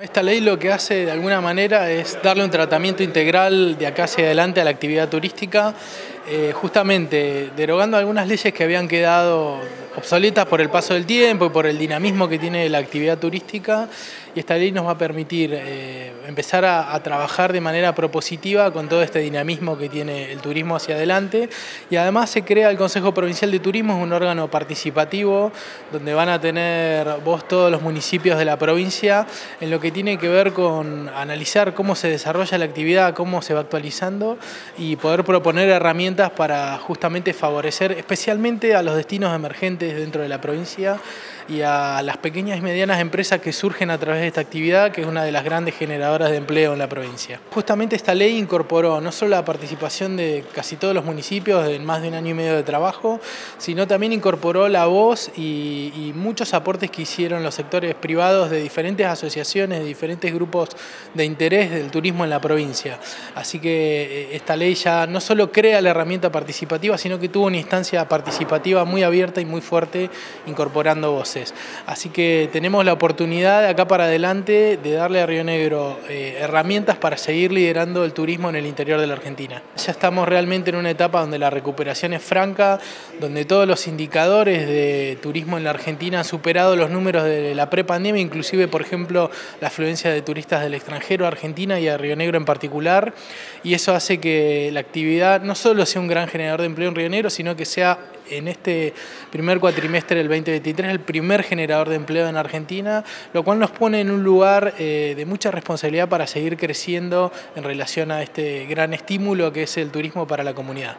Esta ley lo que hace de alguna manera es darle un tratamiento integral de acá hacia adelante a la actividad turística, eh, justamente derogando algunas leyes que habían quedado obsoletas por el paso del tiempo y por el dinamismo que tiene la actividad turística y esta ley nos va a permitir eh, empezar a, trabajar de manera propositiva con todo este dinamismo que tiene el turismo hacia adelante. Y además se crea el Consejo Provincial de Turismo, es un órgano participativo donde van a tener vos todos los municipios de la provincia en lo que tiene que ver con analizar cómo se desarrolla la actividad, cómo se va actualizando y poder proponer herramientas para justamente favorecer especialmente a los destinos emergentes dentro de la provincia y a las pequeñas y medianas empresas que surgen a través esta actividad, que es una de las grandes generadoras de empleo en la provincia. Justamente esta ley incorporó no solo la participación de casi todos los municipios en más de un año y medio de trabajo, sino también incorporó la voz y, muchos aportes que hicieron los sectores privados de diferentes asociaciones, de diferentes grupos de interés del turismo en la provincia. Así que eh, esta ley ya no solo crea la herramienta participativa, sino que tuvo una instancia participativa muy abierta y muy fuerte incorporando voces. Así que tenemos la oportunidad acá para adelante de darle a Río Negro eh, herramientas para seguir liderando el turismo en el interior de la Argentina. Ya estamos realmente en una etapa donde la recuperación es franca, donde todos los indicadores de turismo en la Argentina han superado los números de la prepandemia, inclusive por ejemplo la afluencia de turistas del extranjero a Argentina y a Río Negro en particular, y eso hace que la actividad no solo sea un gran generador de empleo en Río Negro, sino que sea en este primer cuatrimestre del 2023 el primer generador de empleo en Argentina, lo cual nos pone en un lugar eh, de mucha responsabilidad para seguir creciendo en relación a este gran estímulo que es el turismo para la comunidad.